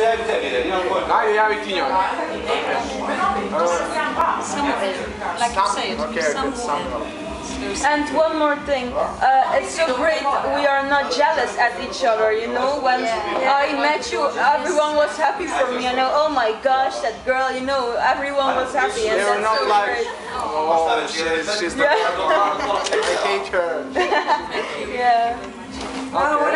se devi vedere, io ancora. Dai, dai, Vittignone. Somewhere, like you say, Okay, somewhere. somewhere. And one more thing, uh, it's so great we are not jealous at each other, you know? When I met you, everyone was happy for me. I know, oh my gosh, that girl, you know, everyone was happy. And They were that's not so like, great. oh, she's, she's the Yeah. I hate her. Yeah. Okay.